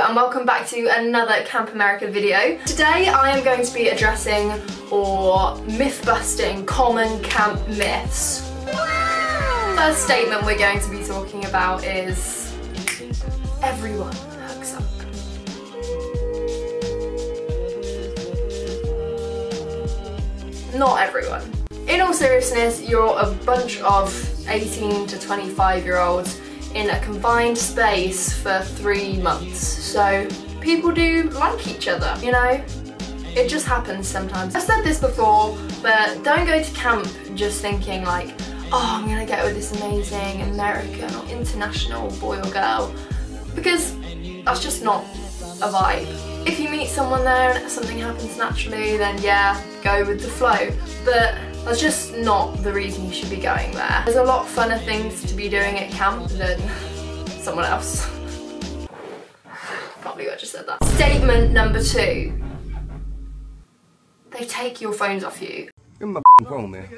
and welcome back to another Camp America video. Today I am going to be addressing or myth busting common camp myths. First statement we're going to be talking about is everyone hooks up. Not everyone. In all seriousness, you're a bunch of 18 to 25 year olds in a confined space for three months. So people do like each other, you know? It just happens sometimes. I've said this before, but don't go to camp just thinking like, oh, I'm gonna get with this amazing American or international boy or girl, because that's just not a vibe. If you meet someone there and something happens naturally, then yeah, go with the flow. But that's just not the reason you should be going there. There's a lot funner things to be doing at camp than someone else. Can't I just said that. Statement number two. They take your phones off you. Give me my phone, man.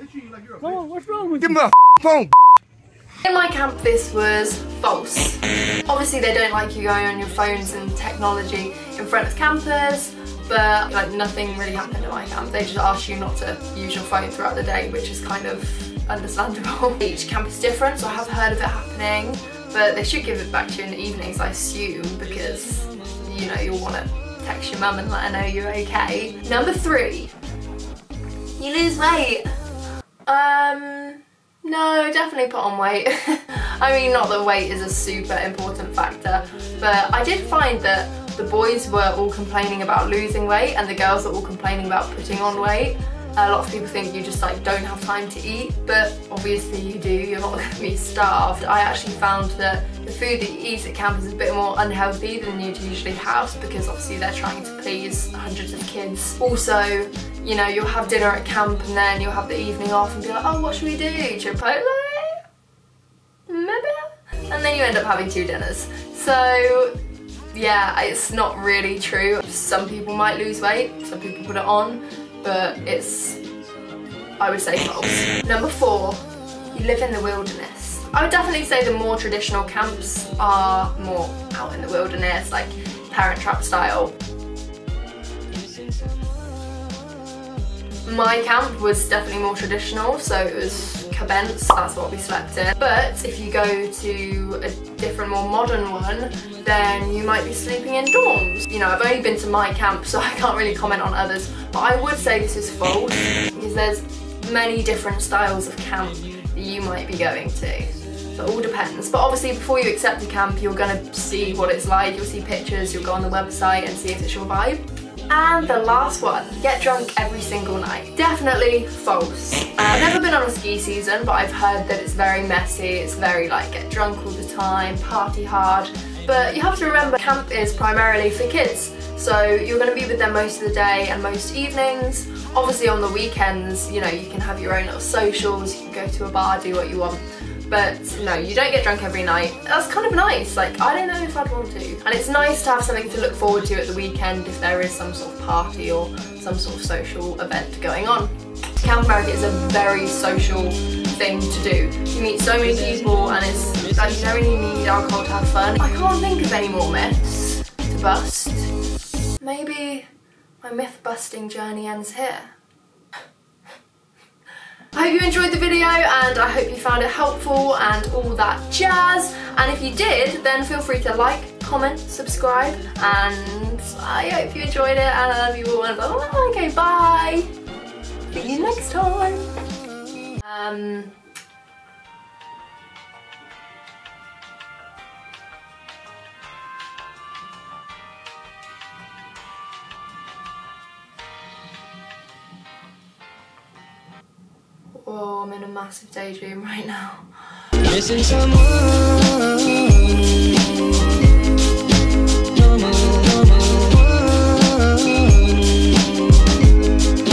Oh, what's wrong with you? Give me my phone. In my camp, this was false. Obviously, they don't like you going on your phones and technology in front of campers, but like nothing really happened at my camp. They just asked you not to use your phone throughout the day, which is kind of understandable. Each camp is different, so I have heard of it happening, but they should give it back to you in the evenings, I assume, because you know you'll want to text your mum and let her know you're okay. Number three, you lose weight. Um, no, definitely put on weight. I mean, not that weight is a super important factor, but I did find that the boys were all complaining about losing weight and the girls are all complaining about putting on weight. A lot of people think you just like don't have time to eat, but obviously you do, you're not gonna be starved. I actually found that the food that you eat at camp is a bit more unhealthy than you'd usually have because obviously they're trying to please hundreds of kids. Also, you know, you'll have dinner at camp and then you'll have the evening off and be like, oh, what should we do? Chipotle? Maybe? And then you end up having two dinners. So yeah, it's not really true. Some people might lose weight, some people put it on, but it's, I would say false. Number four, you live in the wilderness. I would definitely say the more traditional camps are more out in the wilderness, like parent trap style. My camp was definitely more traditional, so it was cabins, that's what we slept in. But if you go to a different, more modern one, then you might be sleeping in dorms. You know, I've only been to my camp, so I can't really comment on others, but I would say this is false, because there's many different styles of camp that you might be going to. So it all depends. But obviously before you accept a camp, you're gonna see what it's like, you'll see pictures, you'll go on the website and see if it's your vibe. And the last one, get drunk every single night. Definitely false. Uh, I've never been on a ski season, but I've heard that it's very messy, it's very like get drunk all the time, party hard. But you have to remember camp is primarily for kids. So you're going to be with them most of the day and most evenings. Obviously on the weekends, you know, you can have your own little socials, you can go to a bar, do what you want. But no, you don't get drunk every night. That's kind of nice. Like, I don't know if I'd want to. And it's nice to have something to look forward to at the weekend if there is some sort of party or some sort of social event going on. America is a very social thing to do. You meet so many people and it's like you don't really need alcohol to have fun. I can't think of any more myths to bust. Maybe my myth busting journey ends here. I hope you enjoyed the video and I hope you found it helpful and all that jazz. And if you did, then feel free to like, comment, subscribe, and I hope you enjoyed it and I love you all. Okay, bye. See you next time. Um. Oh, I'm in a massive daydream right now. Missing someone